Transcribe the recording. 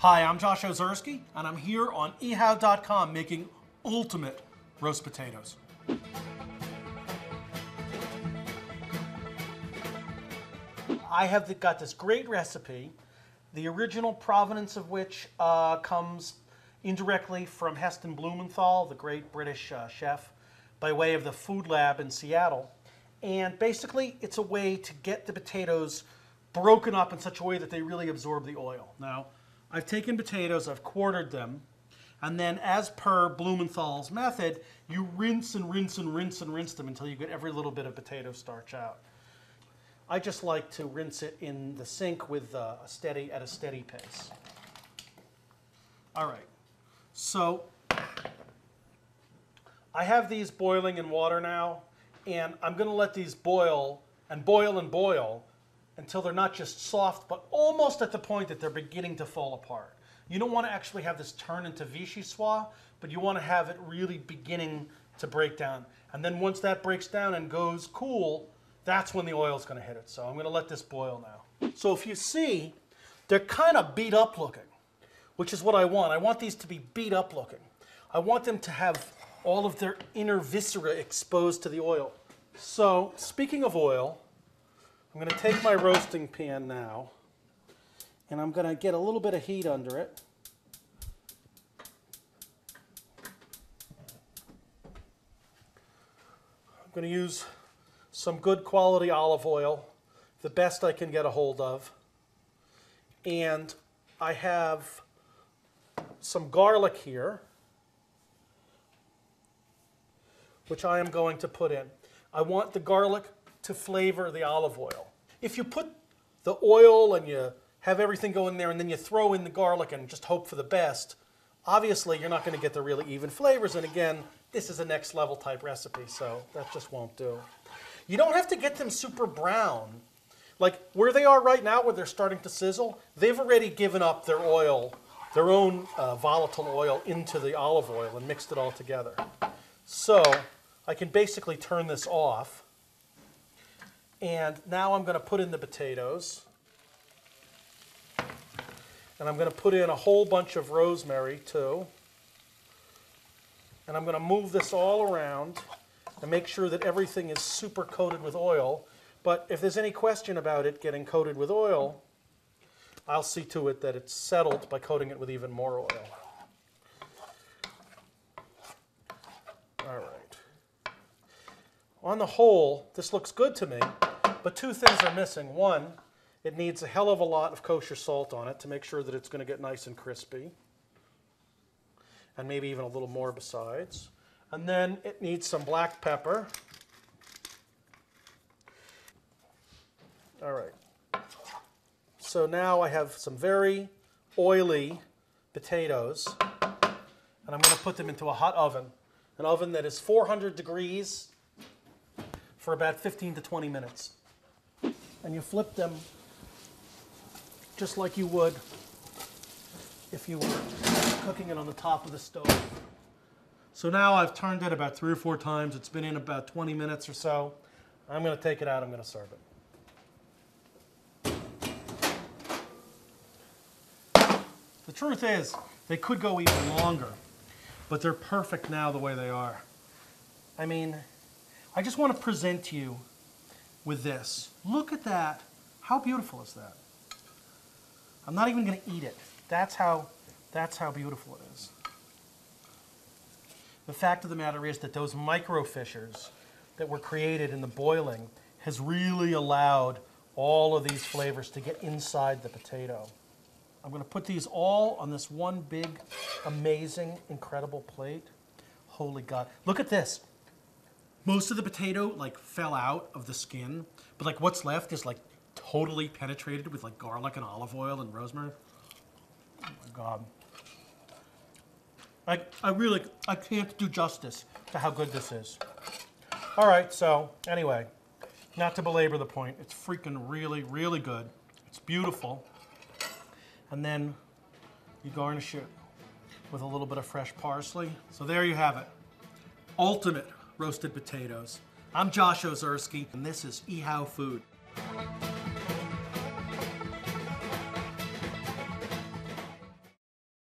Hi, I'm Josh Ozersky, and I'm here on ehow.com making ultimate roast potatoes. I have got this great recipe, the original provenance of which uh, comes indirectly from Heston Blumenthal, the great British uh, chef, by way of the Food Lab in Seattle. And basically, it's a way to get the potatoes broken up in such a way that they really absorb the oil. Now, I've taken potatoes, I've quartered them, and then as per Blumenthal's method, you rinse and rinse and rinse and rinse them until you get every little bit of potato starch out. I just like to rinse it in the sink with uh, a steady at a steady pace. All right, so I have these boiling in water now, and I'm going to let these boil and boil and boil until they're not just soft, but almost at the point that they're beginning to fall apart. You don't want to actually have this turn into vichyssoise, but you want to have it really beginning to break down. And then once that breaks down and goes cool, that's when the oil is going to hit it. So I'm going to let this boil now. So if you see, they're kind of beat up looking, which is what I want. I want these to be beat up looking. I want them to have all of their inner viscera exposed to the oil. So speaking of oil, I'm going to take my roasting pan now, and I'm going to get a little bit of heat under it. I'm going to use some good quality olive oil, the best I can get a hold of. And I have some garlic here, which I am going to put in. I want the garlic to flavor the olive oil. If you put the oil and you have everything go in there and then you throw in the garlic and just hope for the best, obviously you're not going to get the really even flavors. And again, this is a next level type recipe, so that just won't do. You don't have to get them super brown. Like where they are right now, where they're starting to sizzle, they've already given up their oil, their own uh, volatile oil into the olive oil and mixed it all together. So I can basically turn this off. And now I'm going to put in the potatoes. And I'm going to put in a whole bunch of rosemary too. And I'm going to move this all around and make sure that everything is super coated with oil. But if there's any question about it getting coated with oil, I'll see to it that it's settled by coating it with even more oil. All right. On the whole, this looks good to me, but two things are missing. One, it needs a hell of a lot of kosher salt on it to make sure that it's going to get nice and crispy, and maybe even a little more besides. And then it needs some black pepper. All right. So now I have some very oily potatoes, and I'm going to put them into a hot oven, an oven that is 400 degrees for about 15 to 20 minutes. And you flip them just like you would if you were cooking it on the top of the stove. So now I've turned it about three or four times. It's been in about 20 minutes or so. I'm going to take it out. I'm going to serve it. The truth is, they could go even longer, but they're perfect now the way they are. I mean, I just want to present to you with this. Look at that. How beautiful is that? I'm not even going to eat it. That's how, that's how beautiful it is. The fact of the matter is that those micro fissures that were created in the boiling has really allowed all of these flavors to get inside the potato. I'm going to put these all on this one big, amazing, incredible plate. Holy God. Look at this. Most of the potato like fell out of the skin, but like what's left is like totally penetrated with like garlic and olive oil and rosemary. Oh my God. I, I really, I can't do justice to how good this is. All right, so anyway, not to belabor the point, it's freaking really, really good. It's beautiful. And then you garnish it with a little bit of fresh parsley. So there you have it. Ultimate roasted potatoes. I'm Josh Ozersky, and this is Ehow Food.